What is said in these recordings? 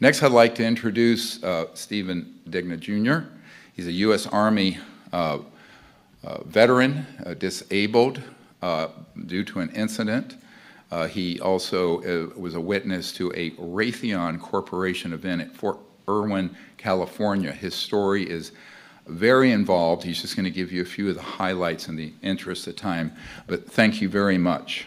Next, I'd like to introduce uh, Steven Digna Jr. He's a U.S. Army uh, uh, veteran, uh, disabled uh, due to an incident. Uh, he also was a witness to a Raytheon Corporation event at Fort Irwin, California. His story is very involved. He's just going to give you a few of the highlights in the interest of time. But thank you very much.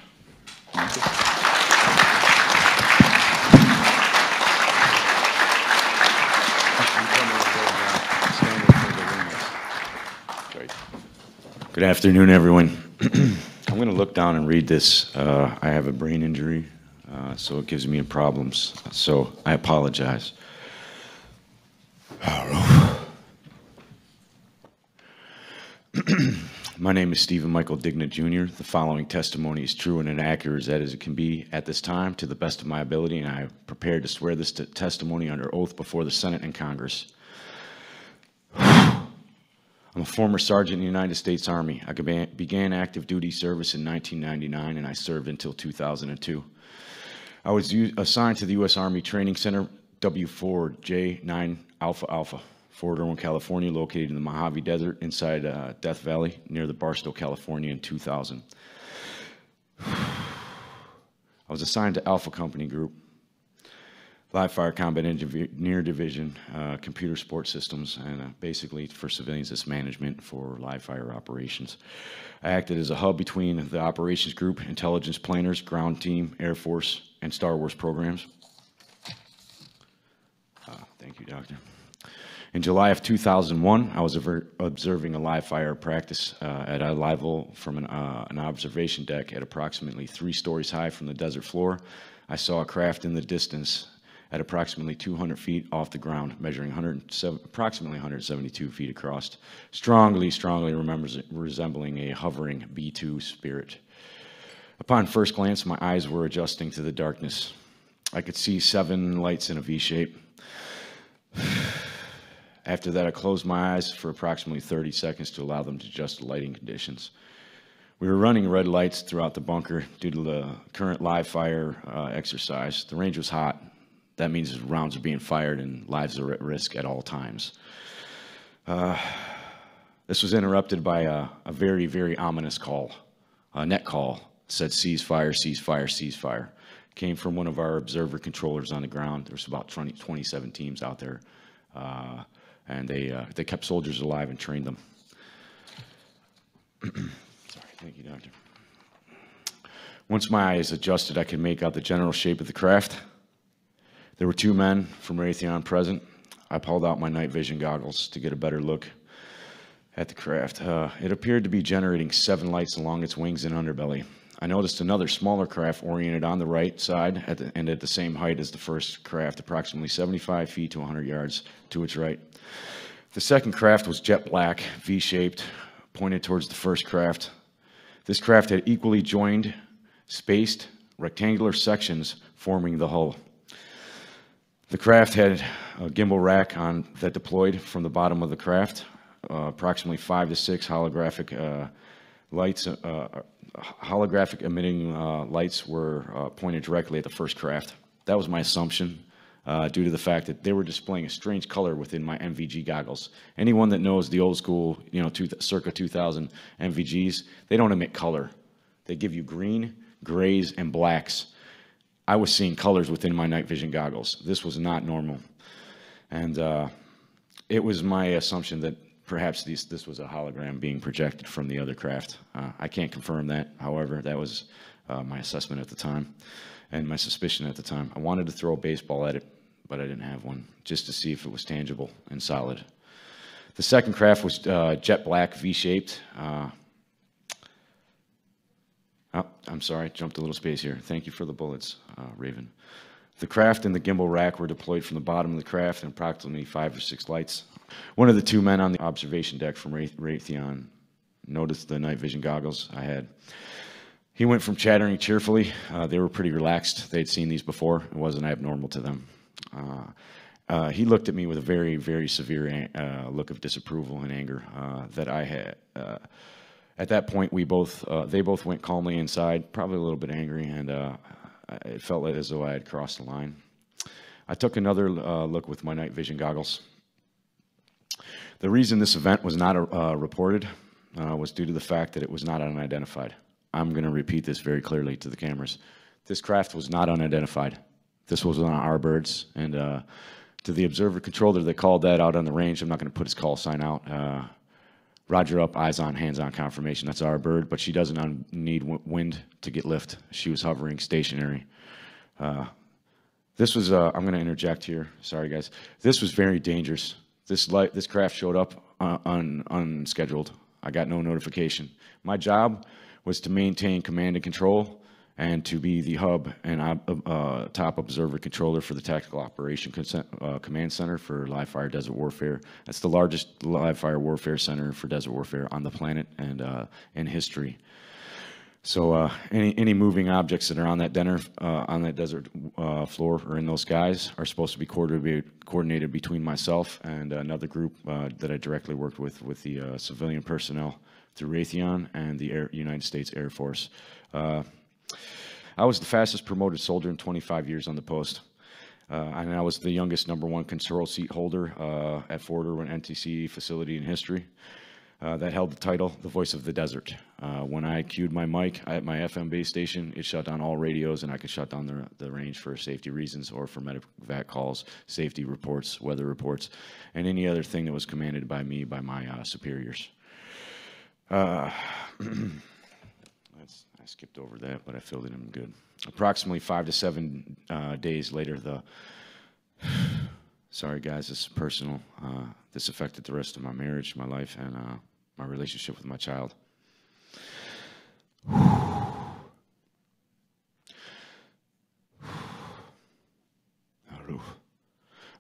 Good afternoon, everyone. I'm going to look down and read this. Uh, I have a brain injury, uh, so it gives me problems. So I apologize. My name is Steven Michael Digna Jr. The following testimony is true and inaccurate as it can be at this time to the best of my ability, and I am prepared to swear this testimony under oath before the Senate and Congress. I'm a former sergeant in the United States Army. I began active duty service in 1999 and I served until 2002. I was assigned to the U.S. Army Training Center W4J9 Alpha Alpha, Fort Irwin, California, located in the Mojave Desert inside uh, Death Valley near the Barstow, California in 2000. I was assigned to Alpha Company Group, live fire combat engineer division, uh, computer support systems, and uh, basically for civilians, it's management for live fire operations. I acted as a hub between the operations group, intelligence planners, ground team, Air Force, and Star Wars programs. Uh, thank you, Doctor. In July of 2001, I was observing a live fire practice uh, at a level from an, uh, an observation deck at approximately three stories high from the desert floor. I saw a craft in the distance at approximately 200 feet off the ground, measuring approximately 172 feet across, strongly, strongly resembling a hovering B-2 Spirit. Upon first glance, my eyes were adjusting to the darkness. I could see seven lights in a V shape. After that, I closed my eyes for approximately 30 seconds to allow them to adjust to lighting conditions. We were running red lights throughout the bunker due to the current live fire uh, exercise. The range was hot, that means rounds are being fired and lives are at risk at all times. Uh, this was interrupted by a, a, very, very ominous call, a net call. Said ceasefire, ceasefire, ceasefire. Came from one of our observer controllers on the ground. There was about 20, 27 teams out there, uh, and they uh, they kept soldiers alive and trained them. Sorry, thank you, doctor. Once my eyes adjusted, I could make out the general shape of the craft. There were two men from Raytheon present. I pulled out my night vision goggles to get a better look at the craft. Uh, it appeared to be generating seven lights along its wings and underbelly. I noticed another smaller craft oriented on the right side at the, and at the same height as the first craft, approximately 75 feet to 100 yards to its right. The second craft was jet black, V-shaped, pointed towards the first craft. This craft had equally joined, spaced, rectangular sections forming the hull. The craft had a gimbal rack on that deployed from the bottom of the craft, uh, approximately five to six holographic uh, lights, uh, uh holographic emitting uh, lights were uh, pointed directly at the first craft. That was my assumption. due to the fact that they were displaying a strange color within my NVG goggles. Anyone that knows the old school, you know, two, circa 2000 NVGs, they don't emit color. They give you green, grays, and blacks I was seeing colors within my night vision goggles. This was not normal. And uh, it was my assumption that perhaps these, this was a hologram being projected from the other craft. Uh, I can't confirm that. However, that was uh, my assessment at the time and my suspicion at the time. I wanted to throw a baseball at it, but I didn't have one, just to see if it was tangible and solid. The second craft was uh, jet black, V-shaped. Oh, I'm sorry, jumped a little space here. Thank you for the bullets, uh, Raven. The craft and the gimbal rack were deployed from the bottom of the craft and approximately five or six lights. One of the two men on the observation deck from Raytheon noticed the night vision goggles I had. He went from chattering cheerfully. Uh, they were pretty relaxed. They'd seen these before. It wasn't abnormal to them. Uh, uh, he looked at me with a very, very severe uh, look of disapproval and anger uh, that I had uh, at that point, we both, uh, they both went calmly inside, probably a little bit angry, and uh, it felt as though I had crossed the line. I took another uh, look with my night vision goggles. The reason this event was not uh, reported uh, was due to the fact that it was not unidentified. I'm going to repeat this very clearly to the cameras. This craft was not unidentified. This was on our birds, and to the observer controller that called that out on the range, I'm not going to put his call sign out. Roger up, eyes on, hands on confirmation. That's our bird, but she doesn't need wind to get lift. She was hovering stationary. Uh, this was, uh, I'm going to interject here. Sorry, guys. This was very dangerous. This, light, this craft showed up uh, un, unscheduled. I got no notification. My job was to maintain command and control and to be the hub and uh, top observer controller for the Tactical Operation uh, Command Center for live fire desert warfare. That's the largest live fire warfare center for desert warfare on the planet and uh, in history. So uh, any any moving objects that are on that dinner uh, on that desert uh, floor or in those skies are supposed to be coordinated, coordinated between myself and another group that I directly worked with with the civilian personnel through Raytheon and the Air, United States Air Force. I was the fastest promoted soldier in 25 years on the post. Uh, and I was the youngest number one control seat holder uh, at Fort Irwin NTC facility in history. Uh, that held the title, The Voice of the Desert. Uh, when I cued my mic at my FM base station, it shut down all radios and I could shut down the, the range for safety reasons or for medevac calls, safety reports, weather reports, and any other thing that was commanded by me by my uh, superiors. Skipped over that, but I filled it in good. Approximately five to seven uh, days later, the sorry guys, this is personal. Uh, this affected the rest of my marriage, my life, and uh, my relationship with my child.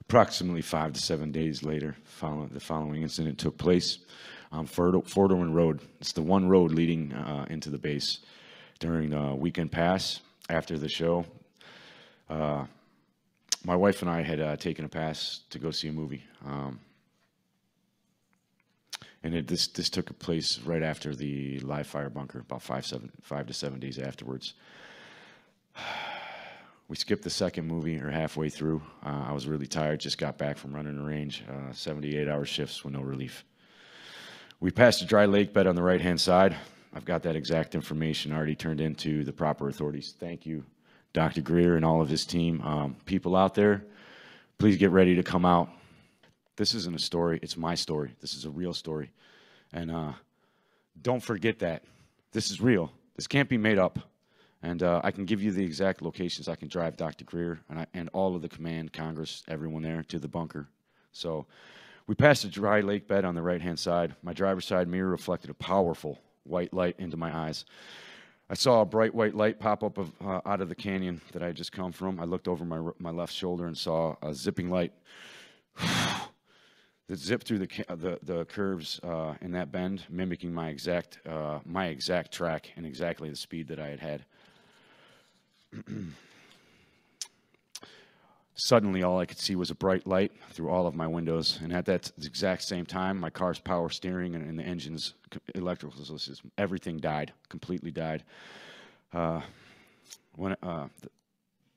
Approximately five to seven days later, the following incident took place on Fort Irwin Road. It's the one road leading uh, into the base during the weekend pass after the show. Uh, my wife and I had uh, taken a pass to go see a movie. Um, and it, this this took place right after the live fire bunker, about five seven five to seven days afterwards. We skipped the second movie or halfway through. Uh, I was really tired, just got back from running the range, uh, 78 hour shifts with no relief. We passed a dry lake bed on the right hand side. I've got that exact information already turned into the proper authorities. Thank you, Dr. Greer and all of his team. Um, people out there, please get ready to come out. This isn't a story, it's my story. This is a real story. And uh, don't forget that. This is real. This can't be made up. And uh, I can give you the exact locations. I can drive Dr. Greer and, I, and all of the command, Congress, everyone there to the bunker. So we passed a dry lake bed on the right hand side. My driver's side mirror reflected a powerful white light into my eyes. I saw a bright white light pop up of, uh, out of the canyon that I had just come from. I looked over my, my left shoulder and saw a zipping light that zipped through the, the, the curves uh, in that bend, mimicking my exact, uh, my exact track and exactly the speed that I had had. Suddenly, all I could see was a bright light through all of my windows. And at that exact same time, my car's power steering and, and the engine's electrical system, everything died, completely died. Uh, when, uh,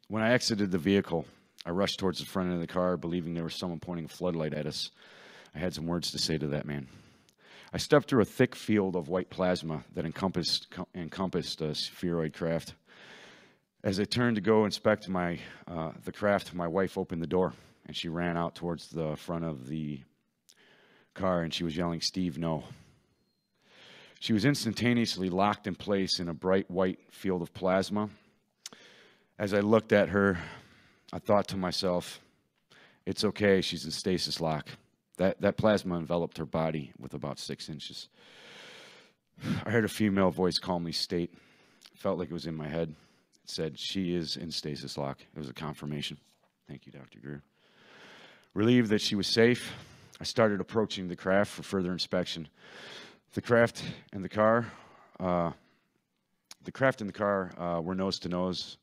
when I exited the vehicle, I rushed towards the front end of the car, believing there was someone pointing a floodlight at us. I had some words to say to that man. I stepped through a thick field of white plasma that encompassed, encompassed a spheroid craft. As I turned to go inspect my, uh, the craft, my wife opened the door and she ran out towards the front of the car and she was yelling, Steve, no. She was instantaneously locked in place in a bright white field of plasma. As I looked at her, I thought to myself, it's okay, she's in stasis lock. That, that plasma enveloped her body with about six inches. I heard a female voice calmly state, felt like it was in my head said she is in stasis lock. It was a confirmation. Thank you, Dr. Greer. Relieved that she was safe, I started approaching the craft for further inspection. The craft and the car, uh, the craft and the car uh, were nose to nose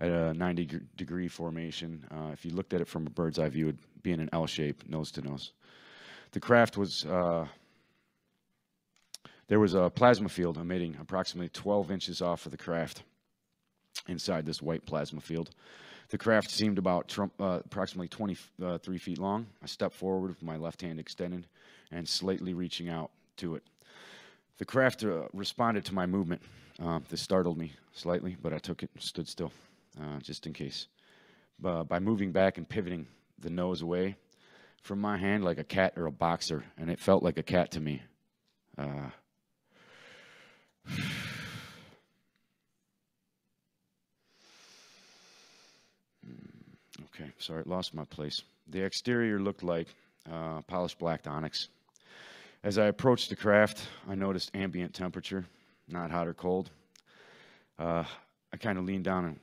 at a 90 degree formation. Uh, if you looked at it from a bird's eye view, it would be in an L shape, nose to nose. The craft was, uh, there was a plasma field emitting approximately 12 inches off of the craft inside this white plasma field. The craft seemed about uh, approximately 23 feet long. I stepped forward with my left hand extended and slightly reaching out to it. The craft uh, responded to my movement. Uh, this startled me slightly, but I took it and stood still, uh, just in case. by moving back and pivoting the nose away from my hand like a cat or a boxer, and it felt like a cat to me. Okay, sorry, lost my place. The exterior looked like uh, polished black onyx. As I approached the craft, I noticed ambient temperature, not hot or cold. Uh, I kind of leaned down and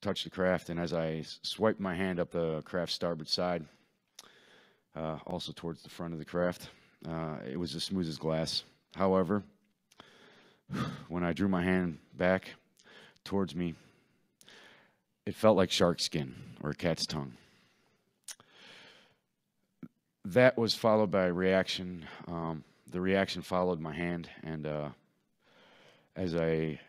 touched the craft, and as I swiped my hand up the craft's starboard side, uh, also towards the front of the craft, uh, it was as smooth as glass. However, when I drew my hand back towards me, it felt like shark skin or a cat's tongue. That was followed by a reaction. Um, the reaction followed my hand, and uh, as I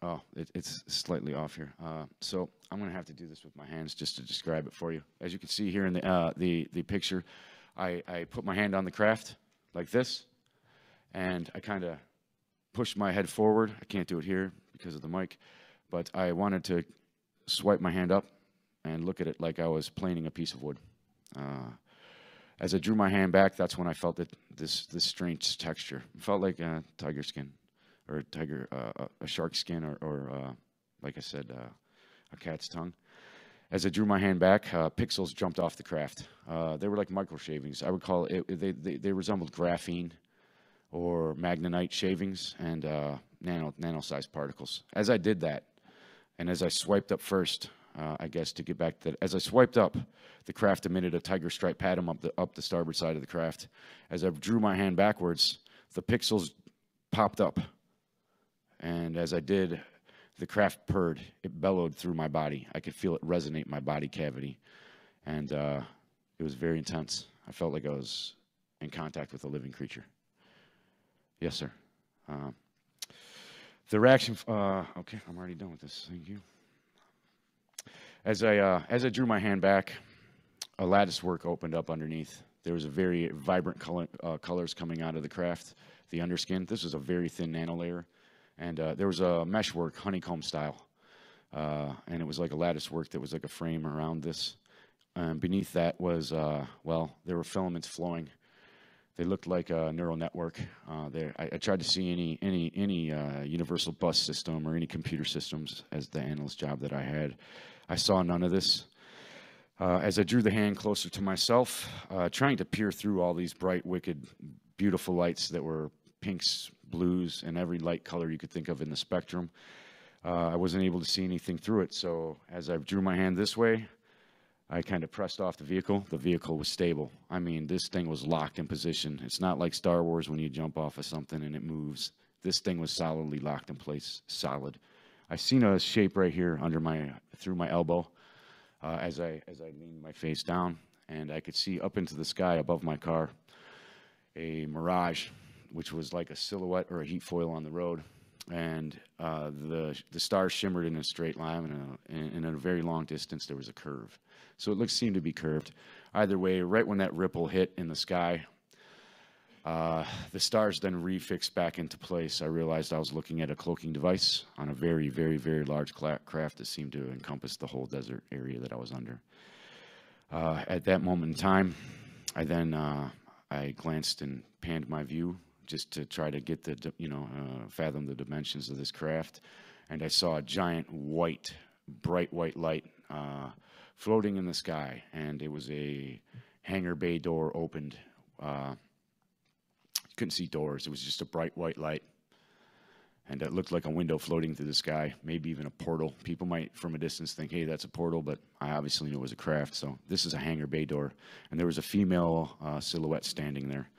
Oh, it, it's slightly off here. Uh, so I'm going to have to do this with my hands just to describe it for you. As you can see here in the uh, the, the picture, I, I put my hand on the craft like this, and I kind of pushed my head forward. I can't do it here because of the mic, but I wanted to swipe my hand up and look at it like I was planing a piece of wood. Uh, as I drew my hand back, that's when I felt that this this strange texture. It felt like uh, tiger skin or a tiger, uh, a shark skin, or, or uh, like I said, uh, a cat's tongue. As I drew my hand back, uh, pixels jumped off the craft. Uh, they were like micro shavings. I would call it, they, they, they resembled graphene or magnetite shavings and uh, nano, nano-sized particles. As I did that, and as I swiped up first, uh, I guess to get back to that. As I swiped up, the craft emitted a tiger stripe pattern up the, up the starboard side of the craft. As I drew my hand backwards, the pixels popped up and as I did, the craft purred. It bellowed through my body. I could feel it resonate my body cavity. And uh, it was very intense. I felt like I was in contact with a living creature. Yes, sir. Uh, the reaction, uh, okay, I'm already done with this. Thank you. As I, uh, as I drew my hand back, a lattice work opened up underneath. There was a very vibrant color, uh, colors coming out of the craft, the underskin. This was a very thin nano layer and uh, there was a meshwork, honeycomb style, uh, and it was like a lattice work that was like a frame around this. And beneath that was, uh, well, there were filaments flowing. They looked like a neural network. Uh, there, I, I, tried to see any any any uh, universal bus system or any computer systems as the analyst job that I had. I saw none of this. Uh, as I drew the hand closer to myself, trying to peer through all these bright, wicked, beautiful lights that were pinks, blues, and every light color you could think of in the spectrum. Uh, I wasn't able to see anything through it, so as I drew my hand this way, I kind of pressed off the vehicle. The vehicle was stable. I mean, this thing was locked in position. It's not like Star Wars when you jump off of something and it moves. This thing was solidly locked in place, solid. I seen a shape right here under my through my elbow uh, as I as I leaned my face down, and I could see up into the sky above my car a mirage which was like a silhouette or a heat foil on the road. And uh, the the stars shimmered in a straight line, and, in a very long distance there was a curve. So it looked seemed to be curved. Either way, right when that ripple hit in the sky, uh, the stars then refixed back into place. I realized I was looking at a cloaking device on a very, very, very large craft that seemed to encompass the whole desert area that I was under. Uh, at that moment in time, I then uh, I glanced and panned my view just to try to get the, you know, uh, fathom the dimensions of this craft. And I saw a giant white, bright white light uh, floating in the sky. And it was a hangar bay door opened. Uh, couldn't see doors. It was just a bright white light. And it looked like a window floating through the sky, maybe even a portal. People might, from a distance, think, hey, that's a portal, but I obviously knew it was a craft. So this is a hangar bay door. And there was a female uh, silhouette standing there.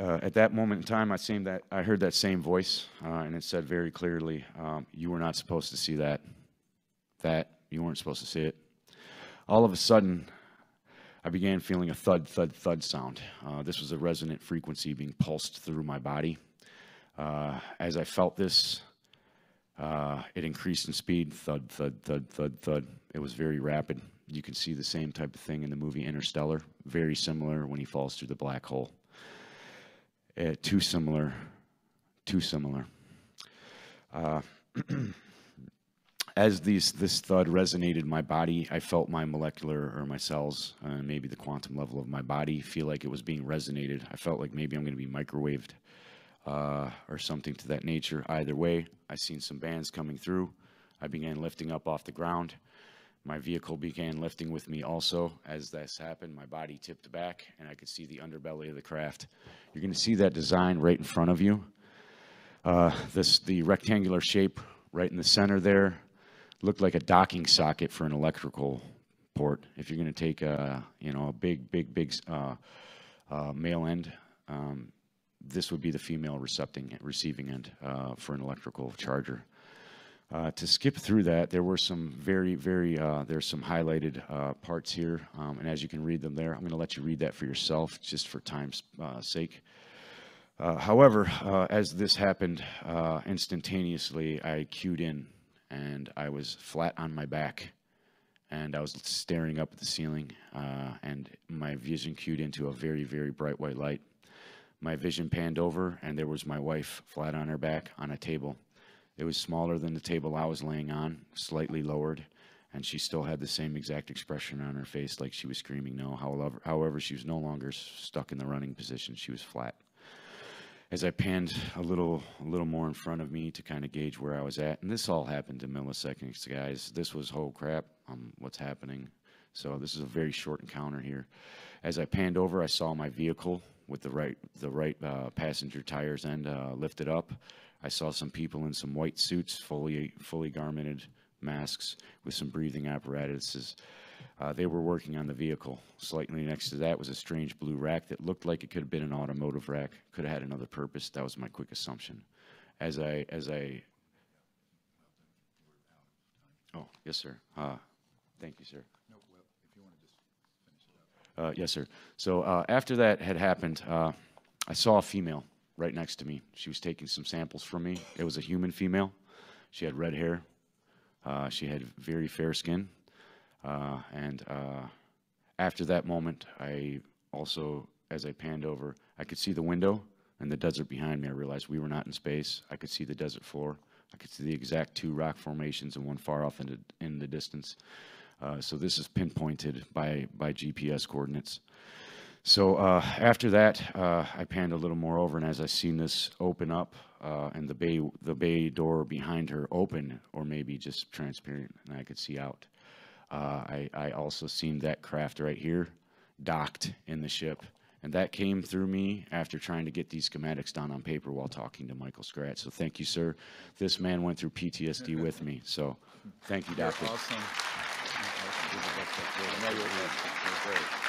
Uh, at that moment in time, I that I heard that same voice, uh, and it said very clearly, um, "You were not supposed to see that. That you weren't supposed to see it." All of a sudden, I began feeling a thud, thud, thud sound. Uh, this was a resonant frequency being pulsed through my body. Uh, as I felt this, Uh, it increased in speed, thud, thud, thud, thud, thud. It was very rapid. You can see the same type of thing in the movie Interstellar. Very similar when he falls through the black hole. Uh, too similar, too similar. Uh, as these, this thud resonated my body, I felt my molecular or my cells, uh, maybe the quantum level of my body, feel like it was being resonated. I felt like maybe I'm going to be microwaved uh, or something to that nature. Either way, I seen some bands coming through. I began lifting up off the ground. My vehicle began lifting with me also. As this happened, my body tipped back and I could see the underbelly of the craft. You're going to see that design right in front of you. Uh, this the rectangular shape right in the center there looked like a docking socket for an electrical port. If you're going to take a you know a big big big uh, uh, male end, um, this would be the female recepting, receiving end uh, for an electrical charger. Uh, to skip through that, there were some very, very, uh, there's some highlighted uh, parts here, um, and as you can read them there, I'm going to let you read that for yourself, just for time's uh, sake. Uh, however, as this happened instantaneously, I cued in, and I was flat on my back, and I was staring up at the ceiling, and my vision cued into a very, very bright white light. My vision panned over, and there was my wife flat on her back on a table. It was smaller than the table I was laying on, slightly lowered, and she still had the same exact expression on her face, like she was screaming no. However, however, she was no longer stuck in the running position. She was flat. As I panned a little, a little more in front of me to kind of gauge where I was at, and this all happened in milliseconds, guys. This was whole crap, um, what's happening? So this is a very short encounter here. As I panned over, I saw my vehicle with the right the right uh, passenger tires end uh, lifted up. I saw some people in some white suits, fully fully garmented masks with some breathing apparatuses. Uh, they were working on the vehicle. Slightly next to that was a strange blue rack that looked like it could have been an automotive rack. Could have had another purpose. That was my quick assumption. As I as I oh yes sir. Uh, thank you sir. Uh, yes, sir. So uh, after that had happened, uh, I saw a female right next to me. She was taking some samples from me. It was a human female. She had red hair. Uh, she had very fair skin. Uh, and uh, after that moment, I also, as I panned over, I could see the window and the desert behind me. I realized we were not in space. I could see the desert floor. I could see the exact two rock formations and one far off in the, in the distance. Uh, so this is pinpointed by, by GPS coordinates. So uh, after that, uh, I panned a little more over, and as I seen this open up, uh, and the bay, the bay door behind her open, or maybe just transparent, and I could see out. Uh, I, I also seen that craft right here docked in the ship, and that came through me after trying to get these schematics down on paper while talking to Michael Scratch. So thank you, sir. This man went through PTSD with me. So thank you, doctor. Awesome. You're, you're great.